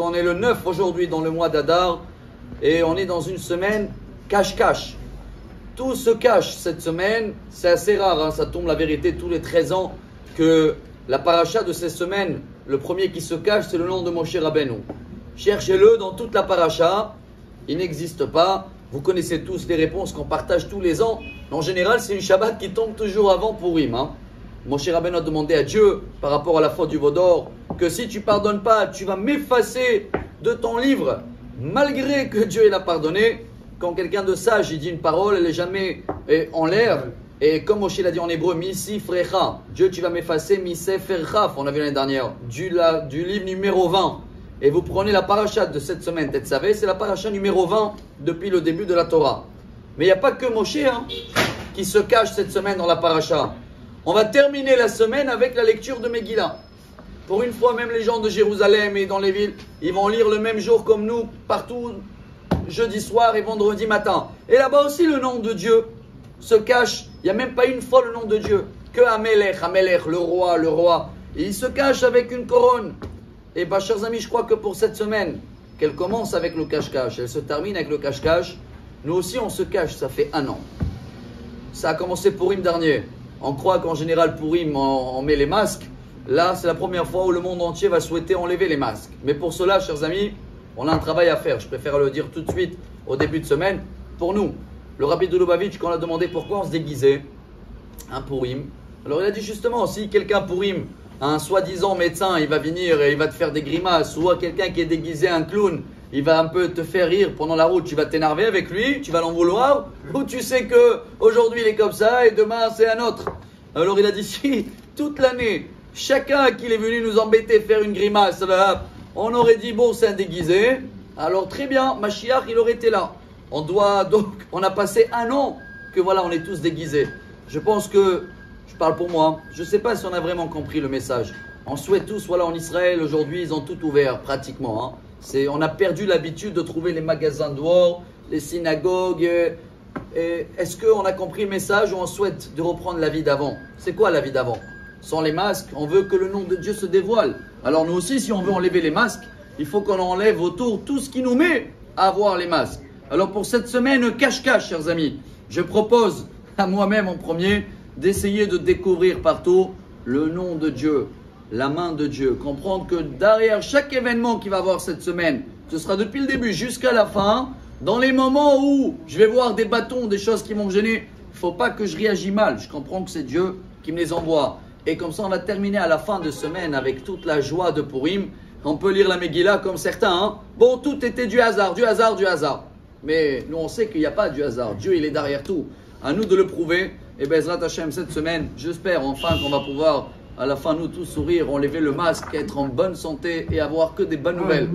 on est le 9 aujourd'hui dans le mois d'Adar et on est dans une semaine cache-cache. Tout se cache cette semaine, c'est assez rare, hein, ça tombe la vérité tous les 13 ans que la paracha de cette semaine, le premier qui se cache, c'est le nom de Moshe Rabbeinu. Cherchez-le dans toute la paracha, il n'existe pas. Vous connaissez tous les réponses qu'on partage tous les ans. En général, c'est une Shabbat qui tombe toujours avant Purim. Hein. Moshe Rabbeinu a demandé à Dieu, par rapport à la faute du Vaudor, que si tu pardonnes pas, tu vas m'effacer de ton livre, malgré que Dieu l'a pardonné. Quand quelqu'un de sage, dit une parole, elle n'est jamais eh, en l'air. Et comme Moshe l'a dit en hébreu, Misi Frecha, Dieu tu vas m'effacer, Mise Ferchaf, on l'a vu l'année dernière, du, livre numéro 20. Et vous prenez la paracha de cette semaine, peut-être savez, c'est la paracha numéro 20 depuis le début de la Torah. Mais il n'y a pas que Moshe hein, qui se cache cette semaine dans la paracha. On va terminer la semaine avec la lecture de Megillah. Pour une fois, même les gens de Jérusalem et dans les villes, ils vont lire le même jour comme nous, partout, jeudi soir et vendredi matin. Et là-bas aussi, le nom de Dieu se cache. Il n'y a même pas une fois le nom de Dieu. Que Amelech, Amelech, le roi, le roi. Il se cache avec une couronne. Et bah, chers amis, je crois que pour cette semaine, qu'elle commence avec le cache-cache, elle se termine avec le cache-cache, nous aussi on se cache, ça fait un an. Ça a commencé pour Purim dernier. On croit qu'en général, pour on, on met les masques. Là, c'est la première fois où le monde entier va souhaiter enlever les masques. Mais pour cela, chers amis, on a un travail à faire. Je préfère le dire tout de suite au début de semaine. Pour nous, le rabbi de Lubavitch, quand on a demandé pourquoi on se déguisait, un Purim, alors il a dit justement, si quelqu'un Purim, un soi-disant médecin, il va venir et il va te faire des grimaces, ou quelqu'un qui est déguisé un clown, il va un peu te faire rire pendant la route, tu vas t'énerver avec lui, tu vas l'en vouloir, ou tu sais que aujourd'hui il est comme ça et demain c'est un autre. Alors il a dit si toute l'année, chacun qui est venu nous embêter, faire une grimace, on aurait dit bon c'est un déguisé, alors très bien, Mashiach il aurait été là. On doit donc, on a passé un an que voilà on est tous déguisés. Je pense que, je parle pour moi, je ne sais pas si on a vraiment compris le message. On souhaite tous, voilà en Israël aujourd'hui ils ont tout ouvert pratiquement. Hein on a perdu l'habitude de trouver les magasins dehors, les synagogues. Est-ce qu'on a compris le message ou on souhaite de reprendre la vie d'avant? C'est quoi la vie d'avant? Sans les masques, on veut que le nom de Dieu se dévoile. Alors nous aussi, si on veut enlever les masques, il faut qu'on enlève autour tout ce qui nous met à avoir les masques. Alors pour cette semaine cache-cache, chers amis, je propose à moi-même en premier d'essayer de découvrir partout le nom de Dieu, la main de Dieu. Comprendre que derrière chaque événement qui va avoir cette semaine, ce sera depuis le début jusqu'à la fin, dans les moments où je vais voir des bâtons, des choses qui vont me gêner, il faut pas que je réagisse mal. Je comprends que c'est Dieu qui me les envoie. Et comme ça, on va terminer à la fin de semaine avec toute la joie de Purim. On peut lire la Megillah comme certains. Hein. Bon, tout était du hasard, du hasard, du hasard. Mais nous, on sait qu'il n'y a pas du hasard. Dieu, il est derrière tout. À nous de le prouver. Et Bezrat Hashem, cette semaine, j'espère enfin qu'on va pouvoir à la fin, nous tous sourire, enlever le masque, être en bonne santé et avoir que des bonnes nouvelles.